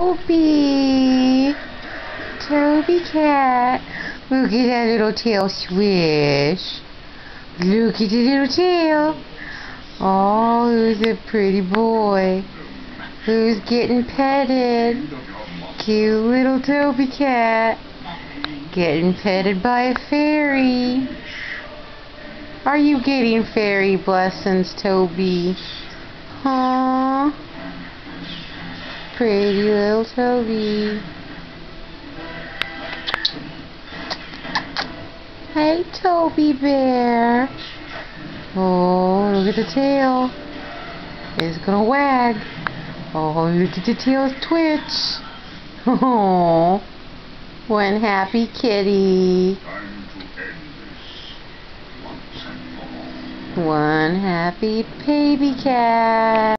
Toby. Toby cat. Look at that little tail swish. Look at the little tail. Oh, who's a pretty boy. Who's getting petted? Cute little Toby cat. Getting petted by a fairy. Are you getting fairy blessings, Toby? Huh? Pretty little Toby. Hey, Toby Bear. Oh, look at the tail. It's gonna wag. Oh, look at the tail twitch. Oh, one happy kitty. One happy baby cat.